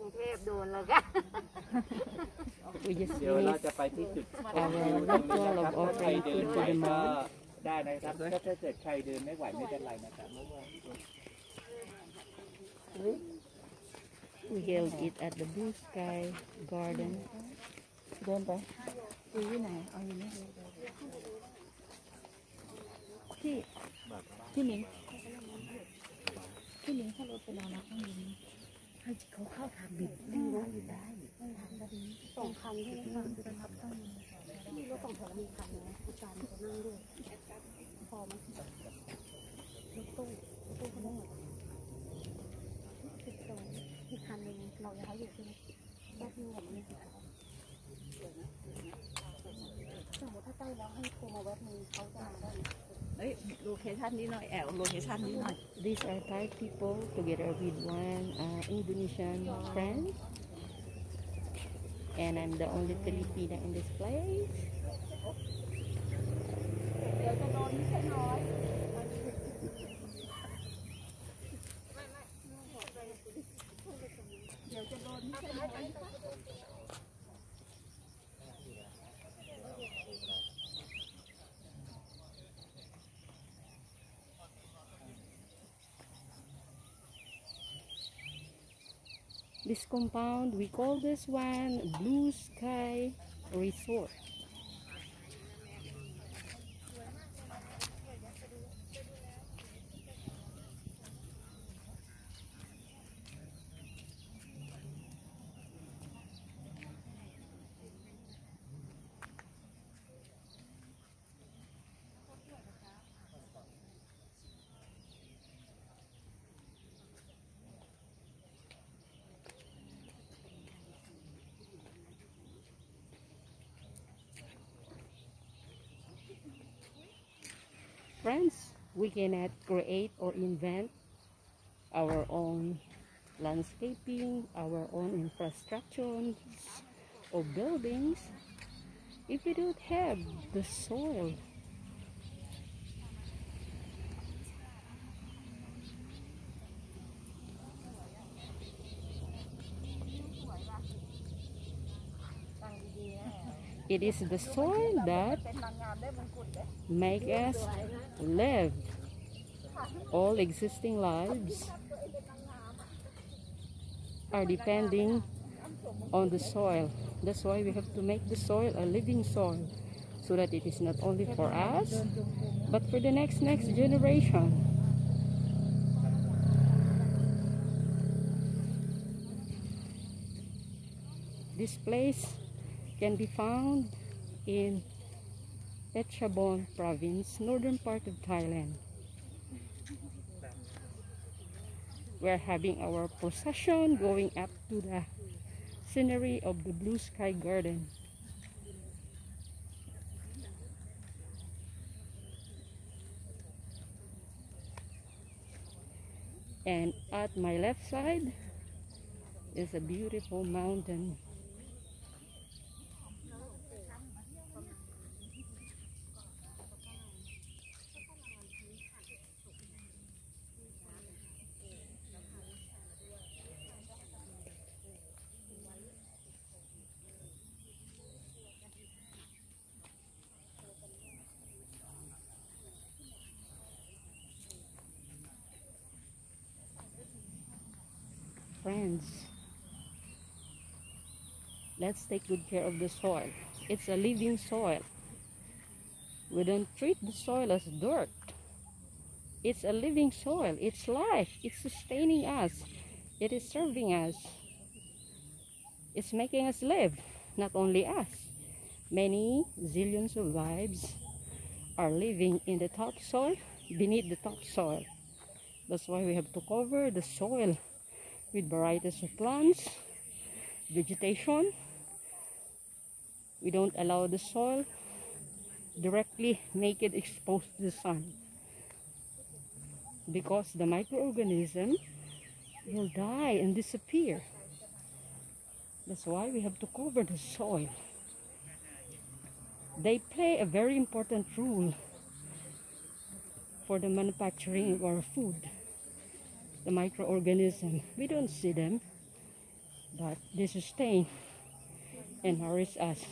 กรุงเทพโดนแล้วกัน We just เดี๋ยวเรา need จะไปที่จุด our ritual of ถ้าใคร offering เดินไหวก็ได้นะครับถ้าเกิดใครเดินไม่ไหวไม่เป็นไรนะครับ We held it at the Blue Sky Garden. เดินไปดูที่ไหนเอาอยู่นี่ที่ที่หมิงที่หมิงถ้ารถไปรอรับต้องมิง ให้เขาเข้าทางบิดได้นะอยู่ได้สองคันใช่ไหมคะมีรถสองแถวมีคันนะอาจารย์จะนั่งด้วยพอไหมรถตู้รถตู้เขาได้หมดสิบสองอีคันหนึ่งเราจะเขาอยู่ใช่ไหมแยกที่หมดเลยสมมติถ้าใกล้แล้วให้โทรมาแวบนึงเขาจะมาได้ เฮ้ยโลเคชั่นนี้หน่อยแอลโลเคชั่นนี้หน่อย These are Thai people together with one uh, Indonesian friend. And I'm the only Filipina in this place. เดี๋ยวจะโดนไม่ใช่น้อย เดี๋ยวจะโดนไม่ใช่น้อย This compound, we call this one Blue Sky Resort. Friends, we cannot create or invent our own landscaping, our own infrastructures or buildings if we don't have the soil. It is the soil that make us live all existing lives are depending on the soil. That's why we have to make the soil a living soil so that it is not only for us, but for the next, next generation. This place can be found in Phetchabun province, northern part of Thailand. We're having our procession going up to the scenery of the Blue Sky Garden. And at my left side is a beautiful mountain. Friends. Let's take good care of the soil. It's a living soil. We don't treat the soil as dirt. It's a living soil. It's life. It's sustaining us. It is serving us. It's making us live not only us. Many zillions of lives are living in the topsoil beneath the topsoil. That's why we have to cover the soil with varieties of plants, vegetation. We don't allow the soil directly naked exposed to the sun because the microorganism will die and disappear. That's why we have to cover the soil. They play a very important role for the manufacturing of our food the microorganism. We don't see them, but they sustain and nourish us